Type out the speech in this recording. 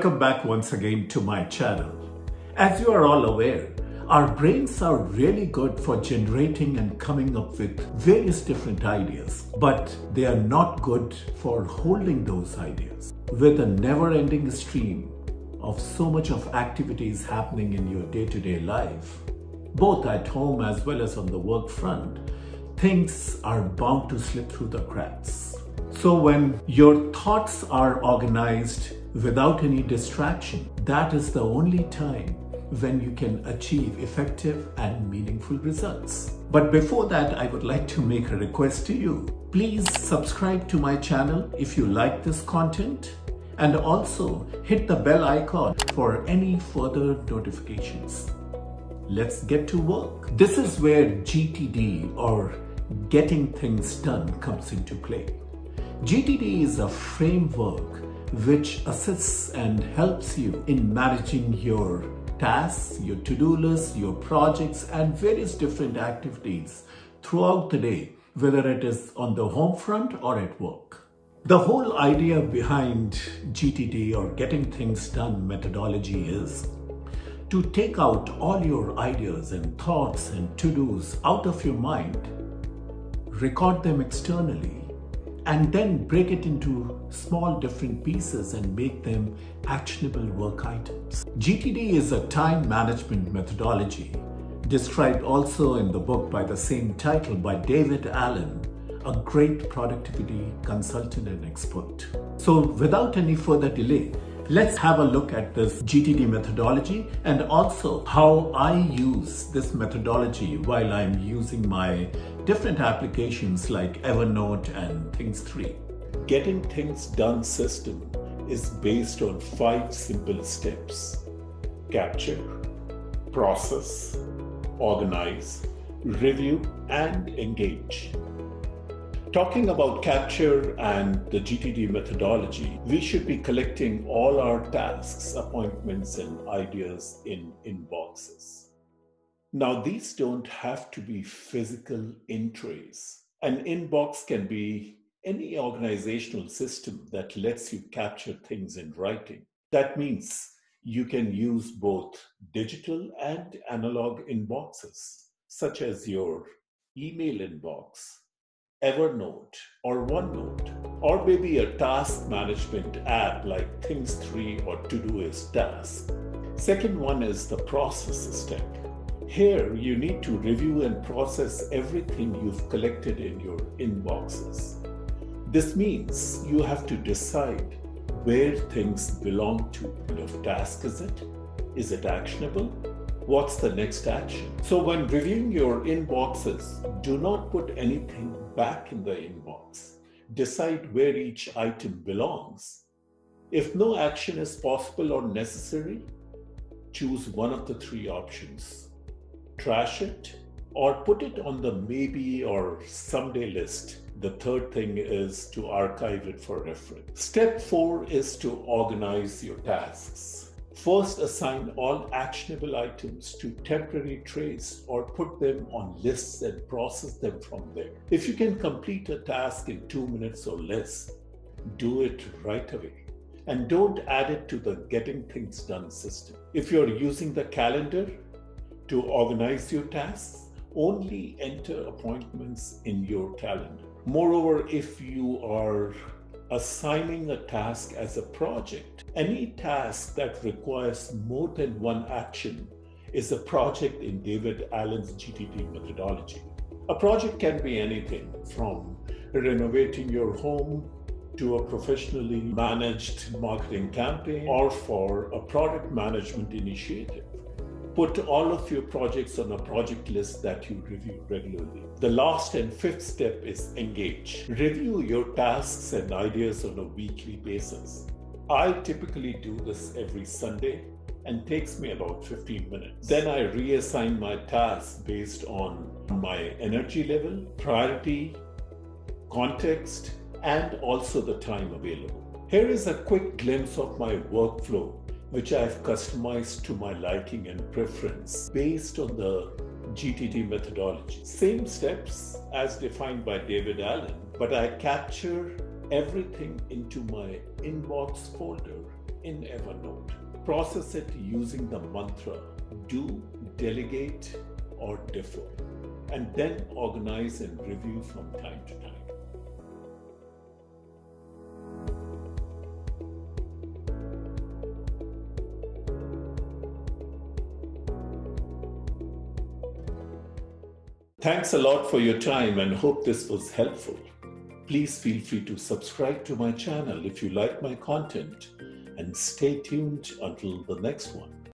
Welcome back once again to my channel. As you are all aware, our brains are really good for generating and coming up with various different ideas, but they are not good for holding those ideas. With a never-ending stream of so much of activities happening in your day-to-day life, both at home as well as on the work front, things are bound to slip through the cracks. So when your thoughts are organized without any distraction, that is the only time when you can achieve effective and meaningful results. But before that, I would like to make a request to you. Please subscribe to my channel if you like this content and also hit the bell icon for any further notifications. Let's get to work. This is where GTD or Getting Things Done comes into play. GTD is a framework which assists and helps you in managing your tasks, your to-do list, your projects and various different activities throughout the day, whether it is on the home front or at work. The whole idea behind GTD or getting things done methodology is to take out all your ideas and thoughts and to-dos out of your mind, record them externally and then break it into small different pieces and make them actionable work items. GTD is a time management methodology described also in the book by the same title by David Allen, a great productivity consultant and expert. So without any further delay, let's have a look at this GTD methodology and also how I use this methodology while I'm using my different applications like Evernote and Things 3. Getting Things Done system is based on five simple steps capture, process, organize, review, and engage. Talking about capture and the GTD methodology, we should be collecting all our tasks, appointments, and ideas in inboxes. Now, these don't have to be physical entries. An inbox can be any organizational system that lets you capture things in writing. That means you can use both digital and analog inboxes, such as your email inbox, Evernote, or OneNote, or maybe a task management app like Things3 or Todoist Task. Second one is the process step. Here, you need to review and process everything you've collected in your inboxes. This means you have to decide where things belong to. Kind of task is it? Is it actionable? What's the next action? So, when reviewing your inboxes, do not put anything back in the inbox. Decide where each item belongs. If no action is possible or necessary, choose one of the three options trash it or put it on the maybe or someday list. The third thing is to archive it for reference. Step four is to organize your tasks. First, assign all actionable items to temporary trays or put them on lists and process them from there. If you can complete a task in two minutes or less, do it right away. And don't add it to the getting things done system. If you're using the calendar, to organize your tasks, only enter appointments in your calendar. Moreover, if you are assigning a task as a project, any task that requires more than one action is a project in David Allen's GTD methodology. A project can be anything from renovating your home to a professionally managed marketing campaign or for a product management initiative put all of your projects on a project list that you review regularly. The last and fifth step is engage. Review your tasks and ideas on a weekly basis. I typically do this every Sunday and takes me about 15 minutes. Then I reassign my tasks based on my energy level, priority, context, and also the time available. Here is a quick glimpse of my workflow which I've customized to my liking and preference based on the GTD methodology. Same steps as defined by David Allen, but I capture everything into my inbox folder in Evernote. Process it using the mantra do, delegate, or defer, and then organize and review from time to time. Thanks a lot for your time and hope this was helpful. Please feel free to subscribe to my channel if you like my content and stay tuned until the next one.